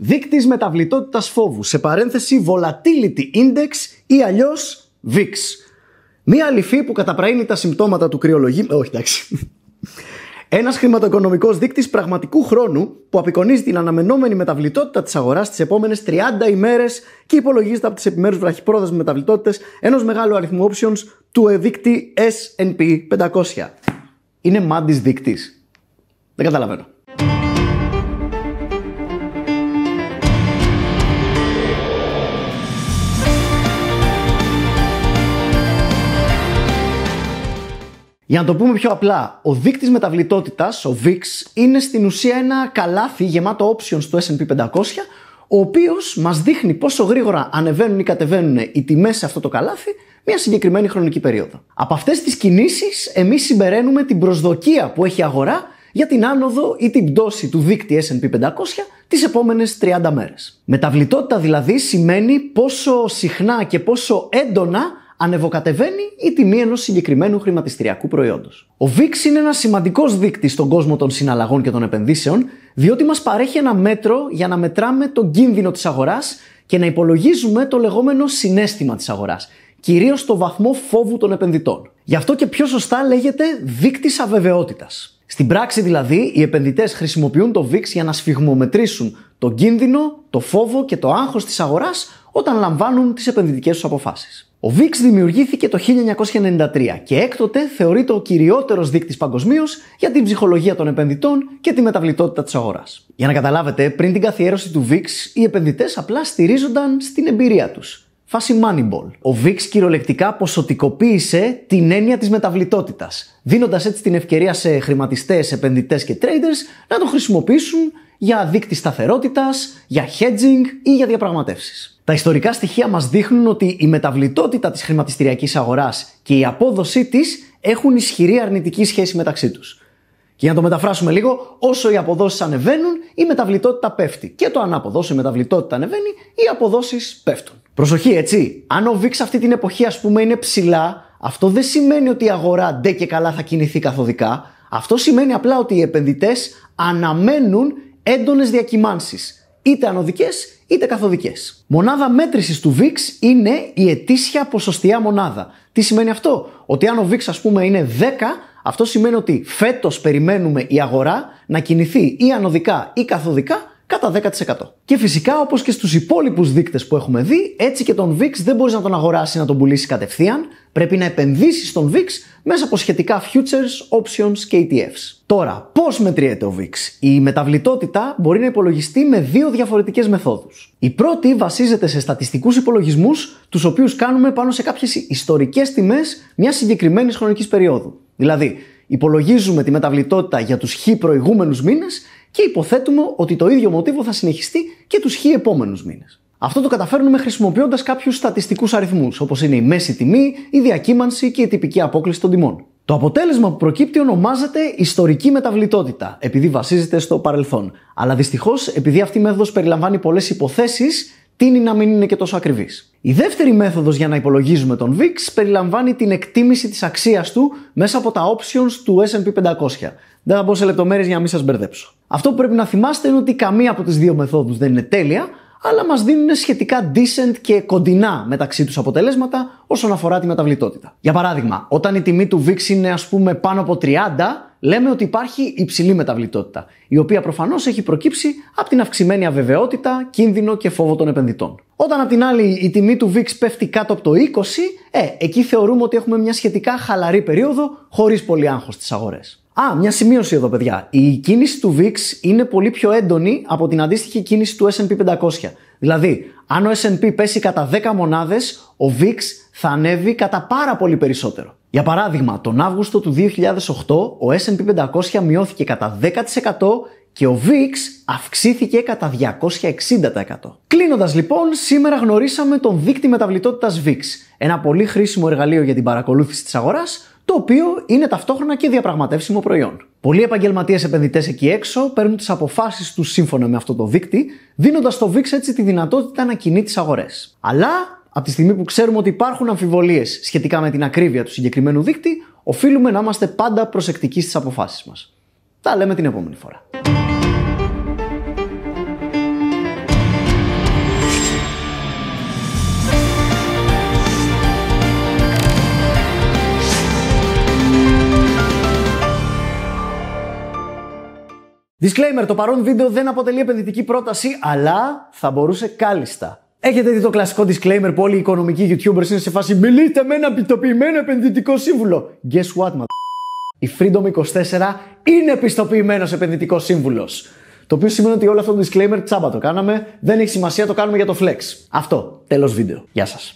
Δείκτης μεταβλητότητας φόβου, σε παρένθεση Volatility Index ή αλλιώς VIX. Μία αληφή που καταπραίνει τα συμπτώματα του κρυολογίου... Όχι, εντάξει. Ένας χρηματοοικονομικός δείκτης πραγματικού χρόνου που απεικονίζει την αναμενόμενη μεταβλητότητα της αγοράς τις επόμενες 30 ημέρες και υπολογίζεται από τις επιμέρους βραχυπρόθεσμες μεταβλητότητες ενός μεγάλου αριθμού options του δείκτη SP 500. Είναι μάντης δείκτης. Δεν καταλαβαίνω. Για να το πούμε πιο απλά, ο δείκτης μεταβλητότητας, ο VIX, είναι στην ουσία ένα καλάθι γεμάτο options του S&P 500, ο οποίος μας δείχνει πόσο γρήγορα ανεβαίνουν ή κατεβαίνουν οι τιμές σε αυτό το καλάθι μια συγκεκριμένη χρονική περίοδο. Από αυτές τις κινήσεις εμείς συμπεραίνουμε την προσδοκία που έχει η αγορά για την άνοδο ή την πτώση του δείκτη S&P 500 τις επόμενες 30 μέρες. Μεταβλητότητα δηλαδή σημαίνει πόσο συχνά και πόσο έντονα ανεβοκατεβαίνει η τιμή ενός συγκεκριμένου χρηματιστηριακού προϊόντος. Ο VIX είναι ένας σημαντικός δείκτης στον κόσμο των συναλλαγών και των επενδύσεων, διότι μας παρέχει ένα μέτρο για να μετράμε τον κίνδυνο της αγοράς και να υπολογίζουμε το λεγόμενο συνέστημα της αγοράς, κυρίως το βαθμό φόβου των επενδυτών. Γι' αυτό και πιο σωστά λέγεται δείκτης αβεβαιότητας. Στην πράξη δηλαδή, οι επενδυτές χρησιμοποιούν το VIX για να σφιγμομετρήσουν τον κίνδυνο, το φόβο και το άγχος της αγοράς όταν λαμβάνουν τις επενδυτικές τους αποφάσεις. Ο VIX δημιουργήθηκε το 1993 και έκτοτε θεωρείται ο κυριότερος δείκτης παγκοσμίως για την ψυχολογία των επενδυτών και τη μεταβλητότητα της αγοράς. Για να καταλάβετε, πριν την καθιέρωση του VIX, οι επενδυτές απλά στηρίζονταν στην εμπειρία τους. Φάση Moneyball. Ο VIX κυριολεκτικά ποσοτικοποίησε την έννοια της μεταβλητότητας, δίνοντας έτσι την ευκαιρία σε χρηματιστές, επενδυτές και traders να τον χρησιμοποιήσουν για δείκτη σταθερότητας, για hedging ή για διαπραγματεύσεις. Τα ιστορικά στοιχεία μας δείχνουν ότι η μεταβλητότητα της χρηματιστηριακής αγοράς και η απόδοσή της έχουν ισχυρή αρνητική σχέση μεταξύ τους. Και για να το μεταφράσουμε λίγο, όσο οι αποδόσεις ανεβαίνουν, η μεταβλητότητα πέφτει. Και το ανάποδο, όσο η μεταβλητότητα ανεβαίνει, οι αποδόσεις πέφτουν. Προσοχή, έτσι. Αν ο VIX αυτή την εποχή, ας πούμε, είναι ψηλά, αυτό δεν σημαίνει ότι η αγορά ντε και καλά θα κινηθεί καθοδικά. Αυτό σημαίνει απλά ότι οι επενδυτές αναμένουν έντονες διακυμάνσεις είτε ανωδικές είτε καθοδικές. Μονάδα μέτρησης του VIX είναι η ετήσια ποσοστία μονάδα. Τι σημαίνει αυτό, Ότι αν ο VIX ας πούμε είναι 10, αυτό σημαίνει ότι φέτος περιμένουμε η αγορά να κινηθεί ή ανωδικά ή καθοδικά κατά 10%. Και φυσικά, όπως και στους υπόλοιπους δείκτες που έχουμε δει, έτσι και τον VIX δεν μπορείς να τον αγοράσει να τον πουλήσεις κατευθείαν. Πρέπει να επενδύσεις στον VIX μέσα από σχετικά futures, options και ETFs. Τώρα, πώς μετριέται ο VIX; Η μεταβλητότητα μπορεί να υπολογιστεί με δύο διαφορετικές μεθόδους. Η πρώτη βασίζεται σε στατιστικούς υπολογισμούς, τους οποίους κάνουμε πάνω σε κάποιες ιστορικές τιμές μιας συγκεκριμένης χρονικής περίοδου. Δηλαδή, υπολογίζουμε τη μεταβλητότητα για τους χ προηγούμενους μήνες και υποθέτουμε ότι το ίδιο μοτίβο θα συνεχιστεί και τους χ επόμενους μήνες. Αυτό το καταφέρνουμε χρησιμοποιώντας κάποιους στατιστικούς αριθμούς, όπως είναι η μέση τιμή, η διακύμανση και η τυπική απόκληση των τιμών. Το αποτέλεσμα που προκύπτει ονομάζεται ιστορική μεταβλητότητα, επειδή βασίζεται στο παρελθόν. Αλλά δυστυχώς, επειδή αυτή η μέθοδος περιλαμβάνει πολλές υποθέσεις, τίνει να μην είναι και τόσο ακριβής. Η δεύτερη μέθοδος για να υπολογίζουμε τον VIX περιλαμβάνει την εκτίμηση της αξίας του μέσα από τα options του S&P 500. Δεν θα μπω σε λεπτομέρειες για να μην σας μπερδέψω. Αυτό που πρέπει να θυμάστε είναι ότι καμία από τις δύο μεθόδους δεν είναι τέλεια, αλλά μας δίνουν σχετικά decent και κοντινά μεταξύ τους αποτελέσματα όσον αφορά τη μεταβλητότητα. Για παράδειγμα, όταν η τιμή του VIX είναι ας πούμε πάνω από 30, λέμε ότι υπάρχει υψηλή μεταβλητότητα, η οποία προφανώς έχει προκύψει από την αυξημένη αβεβαιότητα, κίνδυνο και φόβο των επενδυτών. Όταν απ' την άλλη η τιμή του VIX πέφτει κάτω από το 20, ε, εκεί θεωρούμε ότι έχουμε μια σχετικά χαλαρή περίοδο χωρίς πολύ άγχος στις αγορές. Α, μια σημείωση εδώ, παιδιά. Η κίνηση του VIX είναι πολύ πιο έντονη από την αντίστοιχη κίνηση του SP 500. Δηλαδή, αν ο SP πέσει κατά 10 μονάδες, ο VIX θα ανέβει κατά πάρα πολύ περισσότερο. Για παράδειγμα, τον Αύγουστο του 2008, ο S&P 500 μειώθηκε κατά 10% και ο VIX αυξήθηκε κατά 260%. Κλείνοντας λοιπόν, σήμερα γνωρίσαμε τον δείκτη μεταβλητότητας VIX, ένα πολύ χρήσιμο εργαλείο για την παρακολούθηση της αγοράς, το οποίο είναι ταυτόχρονα και διαπραγματεύσιμο προϊόν. Πολλοί επαγγελματίες επενδυτές εκεί έξω παίρνουν τις αποφάσεις τους σύμφωνα με αυτό το δείκτη, δίνοντας στο VIX έτσι τη δυνατότητα να κινεί τις αγορές. Αλλά από τη στιγμή που ξέρουμε ότι υπάρχουν αμφιβολίες σχετικά με την ακρίβεια του συγκεκριμένου δείκτη, οφείλουμε να είμαστε πάντα προσεκτικοί στις αποφάσεις μας. Τα λέμε την επόμενη φορά. Disclaimer, το παρόν βίντεο δεν αποτελεί επενδυτική πρόταση, αλλά θα μπορούσε κάλλιστα. Έχετε δει το κλασικό disclaimer που όλοι οι οικονομικοί YouTubers είναι σε φάση Μιλήστε με ένα πιστοποιημένο επενδυτικό σύμβουλο. Guess what, μα. Η Freedom 24 είναι πιστοποιημένο επενδυτικός σύμβουλος. Το οποίο σημαίνει ότι όλο αυτό το disclaimer τσάμπα το κάναμε, δεν έχει σημασία, το κάνουμε για το flex. Αυτό, τέλος βίντεο. Γεια σας.